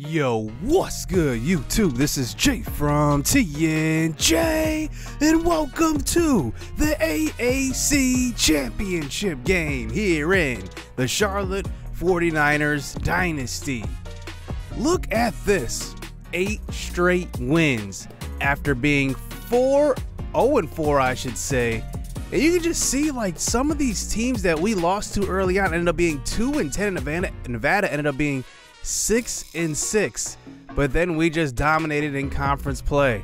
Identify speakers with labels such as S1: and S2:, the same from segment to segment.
S1: Yo, what's good, YouTube? This is Jay from TNJ, and welcome to the AAC Championship game here in the Charlotte 49ers Dynasty. Look at this eight straight wins after being 4 0 4, I should say. And you can just see like some of these teams that we lost to early on ended up being 2 and 10, and Nevada, Nevada ended up being six and six, but then we just dominated in conference play.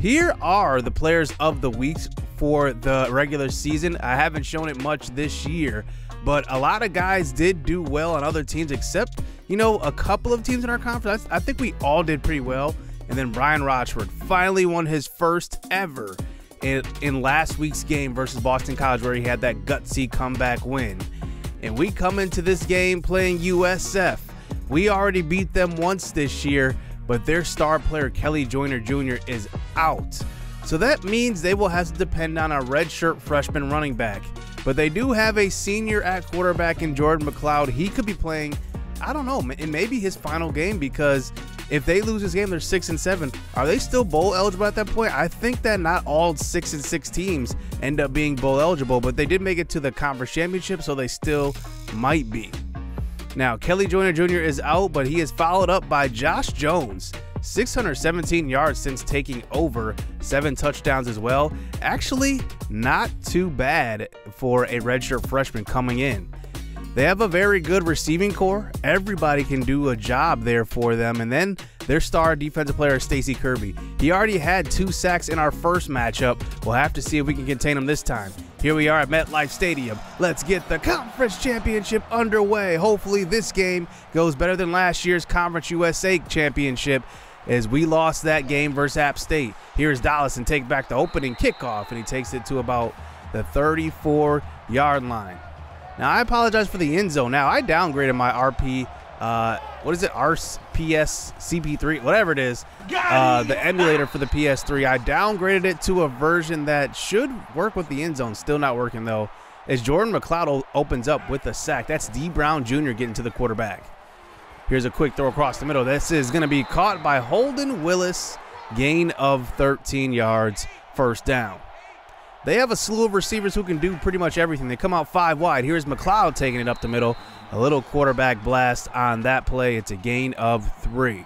S1: Here are the players of the weeks for the regular season. I haven't shown it much this year, but a lot of guys did do well on other teams, except, you know, a couple of teams in our conference. I think we all did pretty well. And then Brian Rochford finally won his first ever in, in last week's game versus Boston College, where he had that gutsy comeback win. And we come into this game playing USF. We already beat them once this year, but their star player Kelly Joyner Jr. is out. So that means they will have to depend on a redshirt freshman running back. But they do have a senior at quarterback in Jordan McLeod. He could be playing, I don't know, it may be his final game because if they lose this game, they're six and seven. Are they still bowl eligible at that point? I think that not all six and six teams end up being bowl eligible, but they did make it to the conference championship, so they still might be. Now, Kelly Joyner Jr. is out, but he is followed up by Josh Jones. 617 yards since taking over, seven touchdowns as well. Actually, not too bad for a redshirt freshman coming in. They have a very good receiving corps. Everybody can do a job there for them. And then their star defensive player, Stacy Kirby. He already had two sacks in our first matchup. We'll have to see if we can contain him this time. Here we are at MetLife Stadium. Let's get the conference championship underway. Hopefully, this game goes better than last year's Conference USA championship as we lost that game versus App State. Here's Dollison take back the opening kickoff, and he takes it to about the 34 yard line. Now, I apologize for the end zone. Now, I downgraded my RP, uh, what is it, RPS CP3, whatever it is, uh, the emulator for the PS3. I downgraded it to a version that should work with the end zone. Still not working, though, as Jordan McLeod opens up with a sack. That's D. Brown Jr. getting to the quarterback. Here's a quick throw across the middle. This is going to be caught by Holden Willis. Gain of 13 yards, first down. They have a slew of receivers who can do pretty much everything. They come out five wide. Here's McLeod taking it up the middle. A little quarterback blast on that play. It's a gain of three.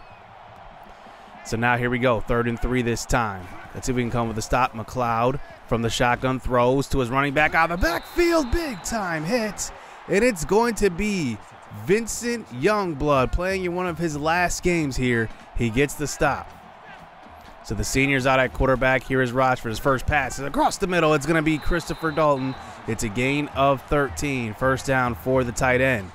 S1: So now here we go. Third and three this time. Let's see if we can come with a stop. McLeod from the shotgun throws to his running back out of the backfield. Big time hit. And it's going to be Vincent Youngblood playing in one of his last games here. He gets the stop. So the senior's out at quarterback. Here is Rochford's first pass. Across the middle. It's going to be Christopher Dalton. It's a gain of 13. First down for the tight end.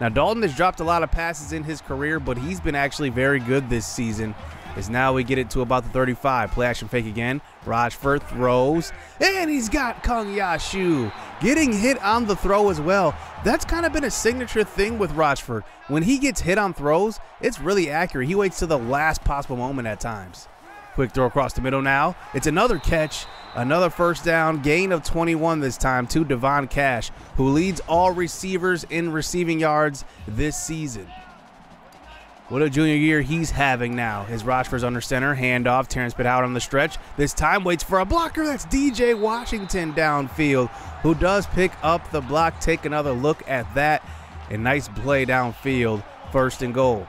S1: Now, Dalton has dropped a lot of passes in his career, but he's been actually very good this season. As now we get it to about the 35. Play action fake again. Rochford throws, and he's got Kung Yashu getting hit on the throw as well. That's kind of been a signature thing with Rochford. When he gets hit on throws, it's really accurate. He waits to the last possible moment at times. Quick throw across the middle now. It's another catch, another first down, gain of 21 this time to Devon Cash, who leads all receivers in receiving yards this season. What a junior year he's having now. His Rochford's under center, handoff, Terrence Pitt out on the stretch. This time waits for a blocker. That's DJ Washington downfield, who does pick up the block. Take another look at that. A nice play downfield, first and goal.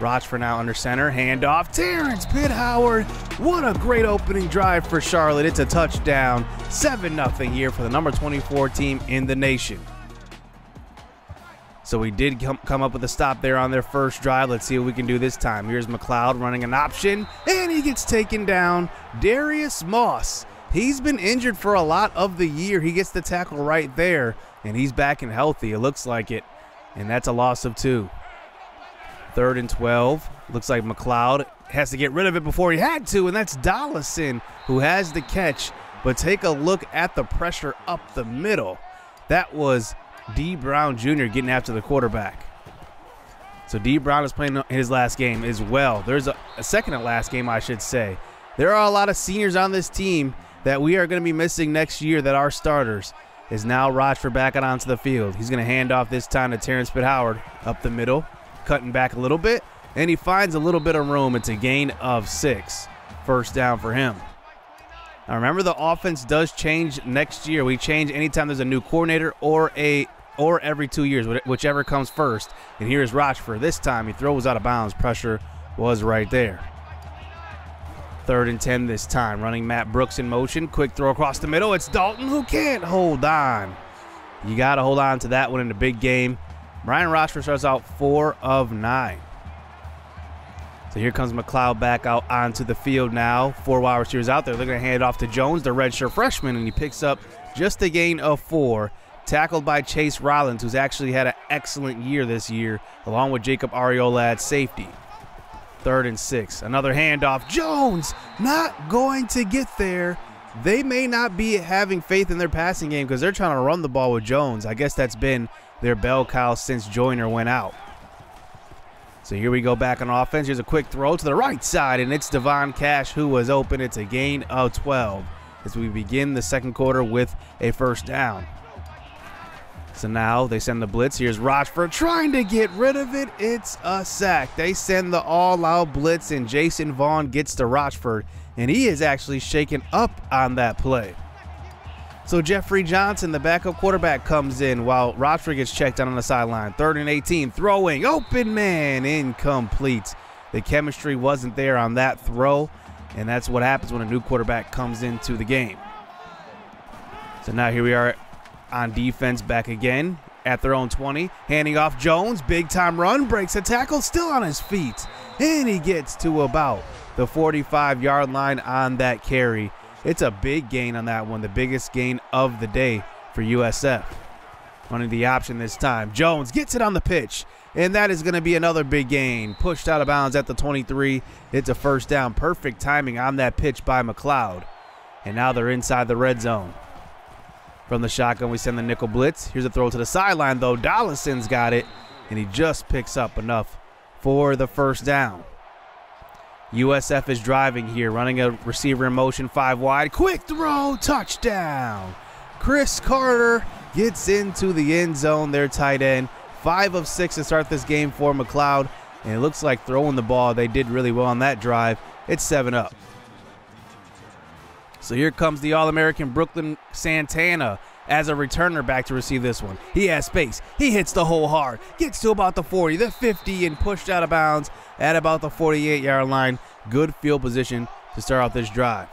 S1: Rochford now under center. Handoff. Terrence Pitt Howard. What a great opening drive for Charlotte. It's a touchdown. 7 0 here for the number 24 team in the nation. So we did come, come up with a stop there on their first drive. Let's see what we can do this time. Here's McLeod running an option, and he gets taken down. Darius Moss. He's been injured for a lot of the year. He gets the tackle right there, and he's back and healthy. It looks like it. And that's a loss of two. Third and 12. Looks like McLeod has to get rid of it before he had to, and that's Dollison who has the catch. But take a look at the pressure up the middle. That was D. Brown Jr. getting after the quarterback. So D. Brown is playing his last game as well. There's a, a second and last game, I should say. There are a lot of seniors on this team that we are going to be missing next year that are starters. Is now Rochford backing onto the field. He's going to hand off this time to Terrence Pitt Howard up the middle cutting back a little bit. and he finds a little bit of room. It's a gain of six. First down for him. Now remember the offense does change next year. We change anytime there's a new coordinator or a or every two years, whichever comes first. And here's Rochford. This time he throws out of bounds. Pressure was right there. Third and 10 this time. Running Matt Brooks in motion. Quick throw across the middle. It's Dalton who can't hold on. You got to hold on to that one in a big game. Brian Rochford starts out four of nine. So here comes McLeod back out onto the field now. Four wide receivers out there. They're going to hand it off to Jones, the redshirt freshman, and he picks up just a gain of four. Tackled by Chase Rollins, who's actually had an excellent year this year, along with Jacob Ariola at safety. Third and six. Another handoff. Jones not going to get there. They may not be having faith in their passing game because they're trying to run the ball with Jones. I guess that's been their bell cow since Joyner went out. So here we go back on offense. Here's a quick throw to the right side, and it's Devon Cash who was open. It's a gain of 12 as we begin the second quarter with a first down. So now they send the blitz. Here's Rochford trying to get rid of it. It's a sack. They send the all-out blitz, and Jason Vaughn gets to Rochford, and he is actually shaken up on that play. So Jeffrey Johnson, the backup quarterback, comes in while Rochford gets checked out on the sideline. Third and 18, throwing, open man, incomplete. The chemistry wasn't there on that throw, and that's what happens when a new quarterback comes into the game. So now here we are on defense back again at their own 20. Handing off Jones, big time run, breaks a tackle, still on his feet. And he gets to about the 45 yard line on that carry. It's a big gain on that one, the biggest gain of the day for USF. Running the option this time. Jones gets it on the pitch, and that is going to be another big gain. Pushed out of bounds at the 23. It's a first down. Perfect timing on that pitch by McLeod. And now they're inside the red zone. From the shotgun, we send the nickel blitz. Here's a throw to the sideline, though. Dollison's got it, and he just picks up enough for the first down. USF is driving here, running a receiver in motion, five wide. Quick throw, touchdown. Chris Carter gets into the end zone, their tight end. Five of six to start this game for McLeod. And it looks like throwing the ball, they did really well on that drive. It's seven up. So here comes the All American Brooklyn Santana as a returner back to receive this one. He has space. He hits the hole hard. Gets to about the 40, the 50, and pushed out of bounds at about the 48 yard line. Good field position to start off this drive.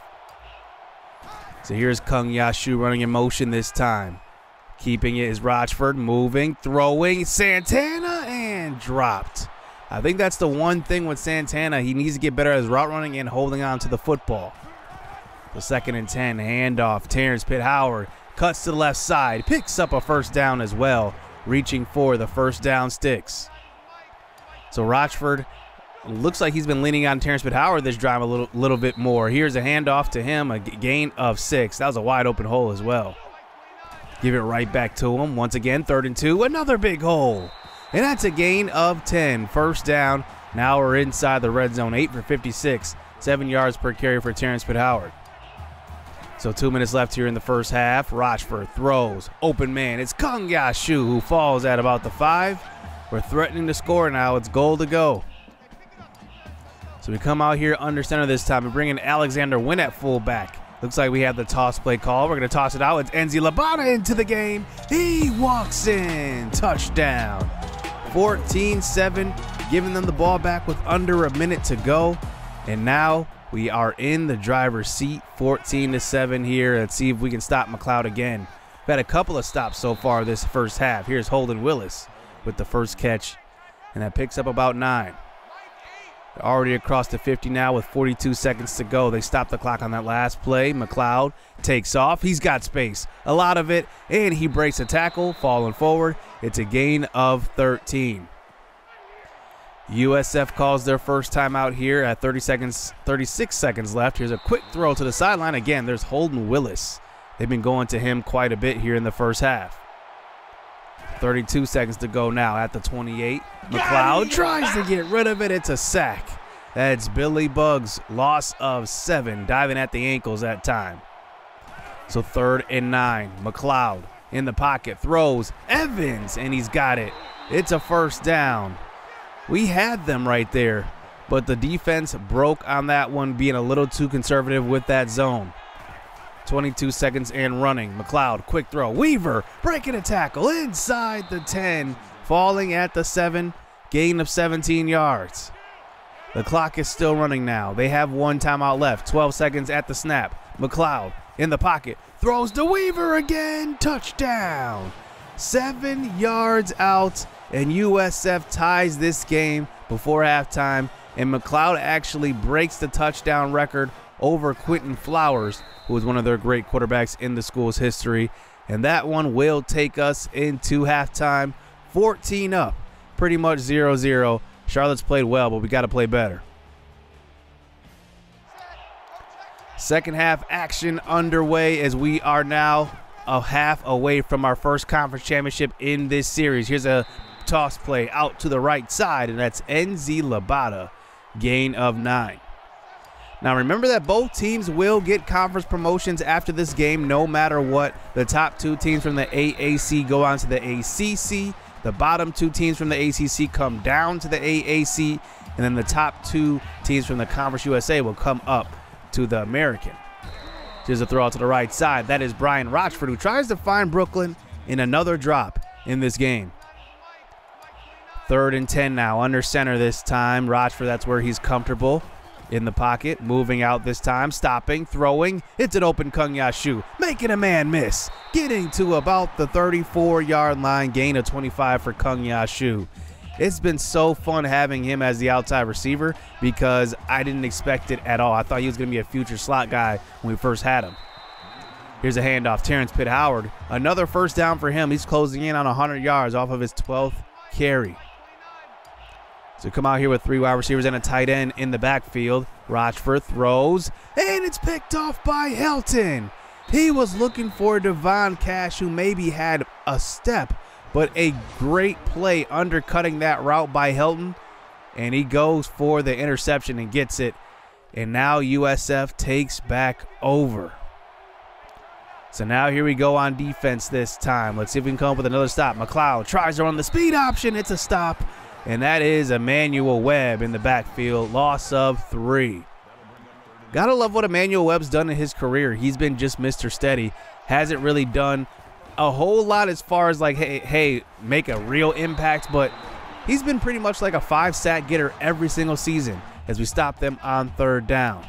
S1: So here's Kung Yashu running in motion this time. Keeping it is Rochford moving, throwing Santana and dropped. I think that's the one thing with Santana. He needs to get better at his route running and holding on to the football. The second and 10 handoff. Terrence Pitt Howard cuts to the left side, picks up a first down as well, reaching for the first down sticks. So Rochford looks like he's been leaning on Terrence Pitt Howard this drive a little, little bit more. Here's a handoff to him, a gain of six. That was a wide open hole as well. Give it right back to him. Once again, third and two, another big hole. And that's a gain of 10. First down. Now we're inside the red zone. 8 for 56. Seven yards per carry for Terrence Pitt Howard. So two minutes left here in the first half. Rochford throws. Open man. It's Kung Yashu who falls at about the five. We're threatening to score now. It's goal to go. So we come out here under center this time and bring in Alexander Wynn at fullback. Looks like we have the toss play call. We're going to toss it out. It's Enzi Labana into the game. He walks in. Touchdown. 14 7, giving them the ball back with under a minute to go. And now we are in the driver's seat, 14 to 7 here. Let's see if we can stop McLeod again. We've had a couple of stops so far this first half. Here's Holden Willis with the first catch, and that picks up about nine. They're already across the 50 now with 42 seconds to go. They stop the clock on that last play. McLeod takes off. He's got space, a lot of it, and he breaks a tackle, falling forward. It's a gain of 13. USF calls their first time out here at 30 seconds, 36 seconds left. Here's a quick throw to the sideline. Again, there's Holden Willis. They've been going to him quite a bit here in the first half. 32 seconds to go now at the 28. McLeod tries to get rid of it. It's a sack. That's Billy Bugs, loss of seven, diving at the ankles that time. So third and nine. McLeod in the pocket, throws Evans, and he's got it. It's a first down. We had them right there, but the defense broke on that one, being a little too conservative with that zone. 22 seconds and running. McLeod, quick throw. Weaver breaking a tackle inside the 10, falling at the 7, gain of 17 yards. The clock is still running now. They have one timeout left. 12 seconds at the snap. McLeod in the pocket. Throws to Weaver again. Touchdown. Seven yards out, and USF ties this game before halftime. And McLeod actually breaks the touchdown record over Quinton Flowers, who was one of their great quarterbacks in the school's history. And that one will take us into halftime 14 up, pretty much 0 0. Charlotte's played well, but we got to play better. Second half action underway as we are now a half away from our first conference championship in this series. Here's a toss play out to the right side, and that's Enzi Labata, gain of nine. Now remember that both teams will get conference promotions after this game no matter what. The top two teams from the AAC go on to the ACC. The bottom two teams from the ACC come down to the AAC. And then the top two teams from the Conference USA will come up to the American. Here's a throw out to the right side. That is Brian Rochford, who tries to find Brooklyn in another drop in this game. Third and 10 now, under center this time. Rochford, that's where he's comfortable in the pocket, moving out this time, stopping, throwing. It's an open Kung Yashu, making a man miss, getting to about the 34 yard line, gain of 25 for Kung Yashu. It's been so fun having him as the outside receiver because I didn't expect it at all. I thought he was going to be a future slot guy when we first had him. Here's a handoff. Terrence Pitt Howard. Another first down for him. He's closing in on 100 yards off of his 12th carry. So come out here with three wide receivers and a tight end in the backfield. Rochford throws, and it's picked off by Helton. He was looking for Devon Cash, who maybe had a step, but a great play undercutting that route by Helton. And he goes for the interception and gets it. And now USF takes back over. So now here we go on defense this time. Let's see if we can come up with another stop. McLeod tries to run the speed option. It's a stop and that is Emmanuel Webb in the backfield. Loss of three. Gotta love what Emmanuel Webb's done in his career. He's been just Mr. Steady. Hasn't really done a whole lot as far as like, hey, hey, make a real impact, but he's been pretty much like a five sack getter every single season as we stop them on third down.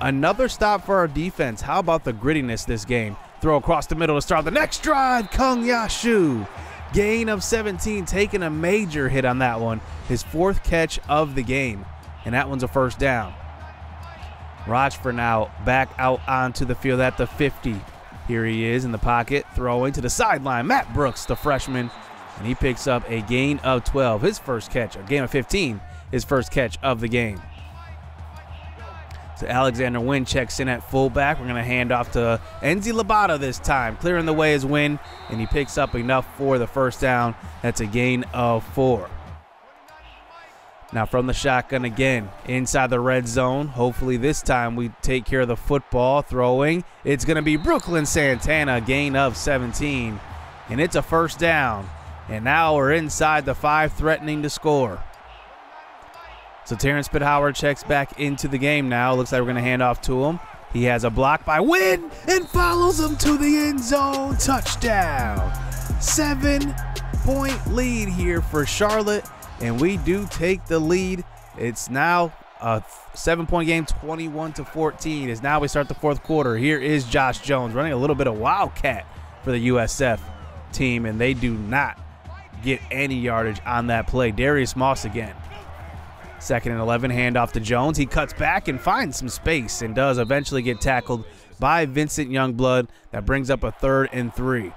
S1: Another stop for our defense. How about the grittiness this game? Throw across the middle to start the next drive. Kung Yashu Gain of 17, taking a major hit on that one. His fourth catch of the game, and that one's a first down. Rochford now back out onto the field at the 50. Here he is in the pocket, throwing to the sideline. Matt Brooks, the freshman, and he picks up a gain of 12. His first catch, a game of 15, his first catch of the game. So Alexander Wynn checks in at fullback. We're going to hand off to Enzi Labata this time. Clearing the way is Wynn, and he picks up enough for the first down. That's a gain of four. Now from the shotgun again, inside the red zone. Hopefully this time we take care of the football. Throwing. It's going to be Brooklyn Santana, gain of 17. And it's a first down. And now we're inside the five, threatening to score. So Terrence Howard checks back into the game now. Looks like we're going to hand off to him. He has a block by Wynn and follows him to the end zone. Touchdown. Seven point lead here for Charlotte. And we do take the lead. It's now a seven point game, 21 to 14. As now we start the fourth quarter. Here is Josh Jones running a little bit of wildcat for the USF team, and they do not get any yardage on that play. Darius Moss again Second and 11, handoff to Jones. He cuts back and finds some space and does eventually get tackled by Vincent Youngblood. That brings up a third and three.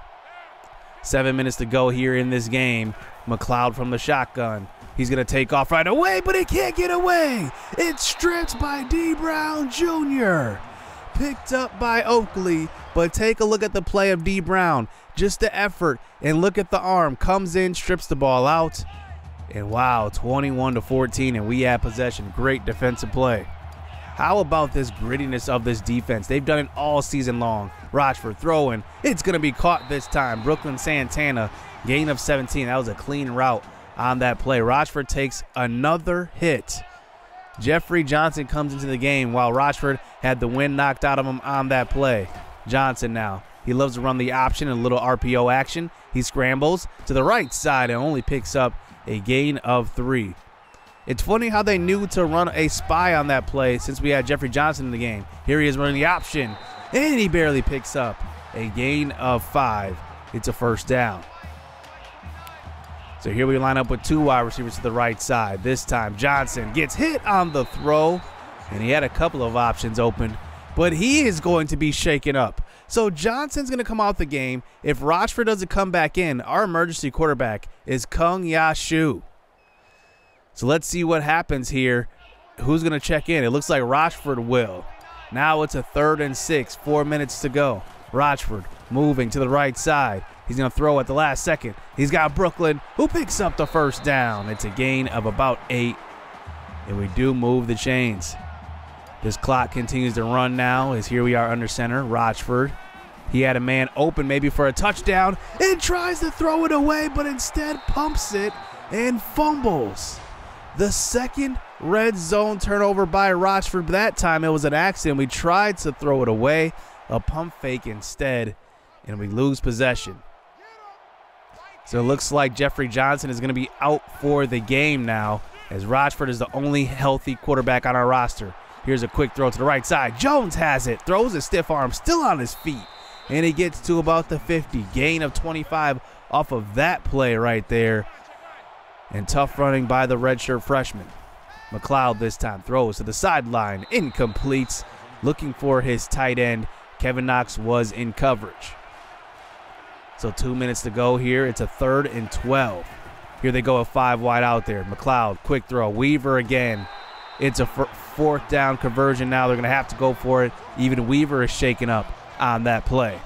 S1: Seven minutes to go here in this game. McLeod from the shotgun. He's going to take off right away, but he can't get away. It's stripped by D. Brown Jr. Picked up by Oakley, but take a look at the play of D. Brown. Just the effort, and look at the arm. Comes in, strips the ball out. And wow, 21 to 14, and we had possession. Great defensive play. How about this grittiness of this defense? They've done it all season long. Rochford throwing. It's going to be caught this time. Brooklyn Santana, gain of 17. That was a clean route on that play. Rochford takes another hit. Jeffrey Johnson comes into the game while Rochford had the wind knocked out of him on that play. Johnson now. He loves to run the option and a little RPO action. He scrambles to the right side and only picks up a gain of three. It's funny how they knew to run a spy on that play since we had Jeffrey Johnson in the game. Here he is running the option, and he barely picks up a gain of five. It's a first down. So here we line up with two wide receivers to the right side. This time Johnson gets hit on the throw, and he had a couple of options open, but he is going to be shaken up. So Johnson's going to come out the game. If Rochford doesn't come back in, our emergency quarterback is Kung Yashu. So let's see what happens here. Who's going to check in? It looks like Rochford will. Now it's a third and six, four minutes to go. Rochford moving to the right side. He's going to throw at the last second. He's got Brooklyn, who picks up the first down. It's a gain of about eight, and we do move the chains. This clock continues to run now as here we are under center. Rochford. He had a man open maybe for a touchdown and tries to throw it away, but instead pumps it and fumbles. The second red zone turnover by Rochford. That time it was an accident. We tried to throw it away, a pump fake instead, and we lose possession. So it looks like Jeffrey Johnson is going to be out for the game now, as Rochford is the only healthy quarterback on our roster. Here's a quick throw to the right side. Jones has it, throws a stiff arm, still on his feet, and he gets to about the 50. Gain of 25 off of that play right there. And tough running by the redshirt freshman. McLeod this time throws to the sideline, incompletes, looking for his tight end. Kevin Knox was in coverage. So two minutes to go here. It's a third and 12. Here they go a five wide out there. McLeod, quick throw. Weaver again. It's a fourth down conversion now. They're going to have to go for it. Even Weaver is shaken up on that play.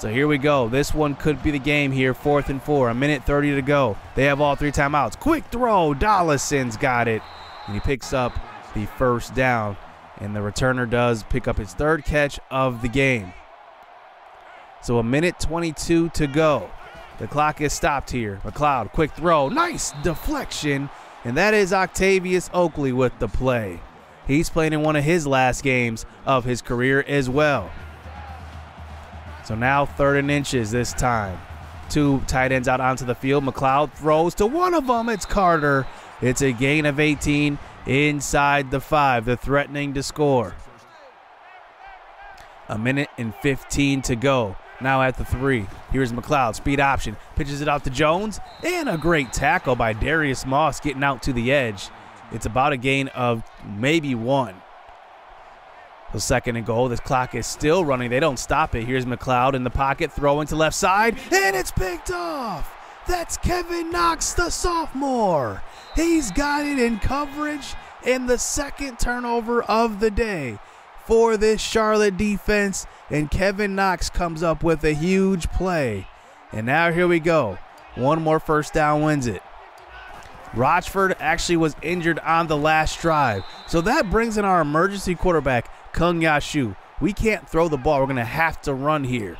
S1: So here we go. This one could be the game here. Fourth and four. A minute 30 to go. They have all three timeouts. Quick throw. Dollison's got it. And he picks up the first down. And the returner does pick up his third catch of the game. So a minute 22 to go. The clock is stopped here. McLeod, quick throw. Nice deflection. And that is Octavius Oakley with the play. He's playing in one of his last games of his career as well. So now third and inches this time. Two tight ends out onto the field. McLeod throws to one of them. It's Carter. It's a gain of 18 inside the five. They're threatening to score. A minute and 15 to go. Now at the three. Here's McLeod. Speed option. Pitches it out to Jones. And a great tackle by Darius Moss getting out to the edge. It's about a gain of maybe one. The second and goal. This clock is still running. They don't stop it. Here's McLeod in the pocket, throwing to left side, and it's picked off. That's Kevin Knox, the sophomore. He's got it in coverage and the second turnover of the day for this Charlotte defense. And Kevin Knox comes up with a huge play. And now here we go. One more first down wins it. Rochford actually was injured on the last drive. So that brings in our emergency quarterback, Kung Yashu. We can't throw the ball. We're going to have to run here.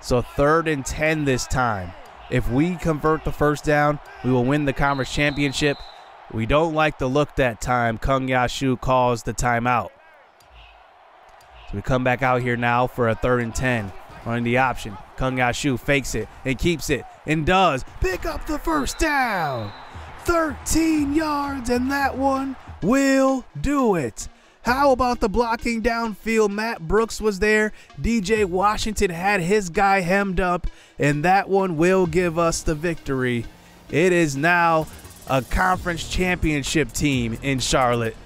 S1: So third and 10 this time. If we convert the first down, we will win the conference championship. We don't like the look that time. Kung Yashu calls the timeout. So we come back out here now for a third and 10. Running the option. Kung Yashu fakes it and keeps it and does pick up the first down. 13 yards, and that one will do it. How about the blocking downfield? Matt Brooks was there. DJ Washington had his guy hemmed up, and that one will give us the victory. It is now a conference championship team in Charlotte.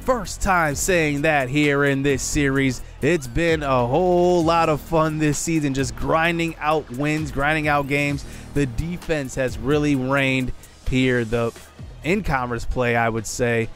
S1: First time saying that here in this series. It's been a whole lot of fun this season, just grinding out wins, grinding out games. The defense has really reigned here. The in conference play, I would say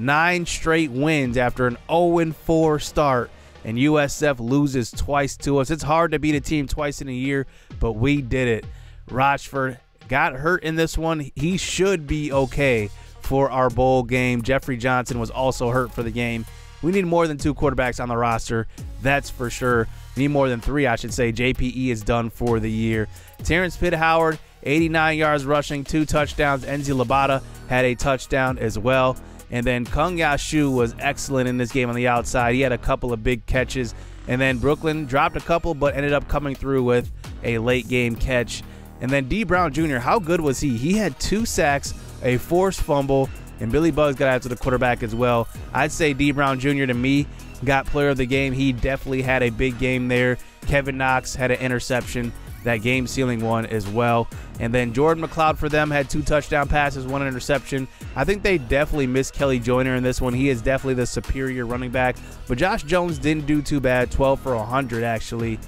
S1: nine straight wins after an 0 4 start. And USF loses twice to us. It's hard to beat a team twice in a year, but we did it. Rochford got hurt in this one. He should be okay for our bowl game. Jeffrey Johnson was also hurt for the game. We need more than two quarterbacks on the roster. That's for sure. Need more than three, I should say. JPE is done for the year. Terrence Pitt Howard 89 yards rushing, two touchdowns. Enzi Labata had a touchdown as well. And then Kung Yashu was excellent in this game on the outside. He had a couple of big catches. And then Brooklyn dropped a couple, but ended up coming through with a late game catch. And then D. Brown Jr., how good was he? He had two sacks, a forced fumble, and Billy Bugs got after the quarterback as well. I'd say D. Brown Jr. to me got player of the game. He definitely had a big game there. Kevin Knox had an interception that game sealing one as well. And then Jordan McLeod for them had two touchdown passes, one interception. I think they definitely missed Kelly Joyner in this one. He is definitely the superior running back. But Josh Jones didn't do too bad, 12 for 100 actually.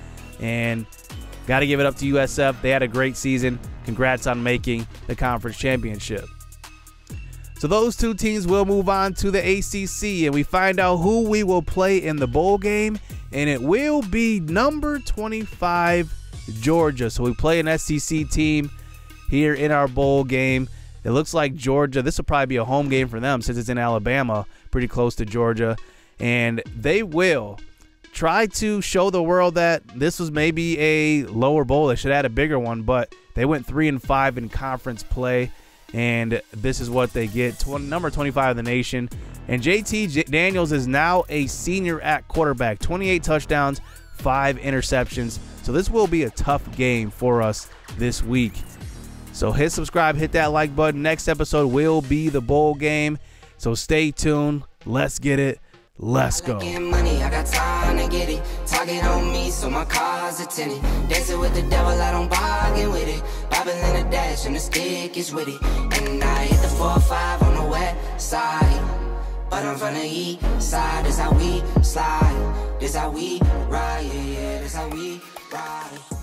S1: And got to give it up to USF. They had a great season. Congrats on making the conference championship. So those two teams will move on to the ACC and we find out who we will play in the bowl game and it will be number 25 Georgia. So we play an SEC team here in our bowl game. It looks like Georgia, this will probably be a home game for them since it's in Alabama, pretty close to Georgia. And they will try to show the world that this was maybe a lower bowl. They should have had a bigger one, but they went three and five in conference play, and this is what they get. 20, number 25 in the nation. And JT Daniels is now a senior at quarterback, 28 touchdowns, five interceptions. So this will be a tough game for us this week. So hit subscribe, hit that like button. Next episode will be the bowl game. So stay tuned. Let's get it. Let's go. Money, I got time to get it. Target on me, so my car's a tinted. Dancing with the devil, I don't bargain with it. Bobbing in a dash, and the stick is. And I hit the 4-5 on the west side. But I'm from the east side, this how we slide. This how we ride, yeah, yeah, this how we ride.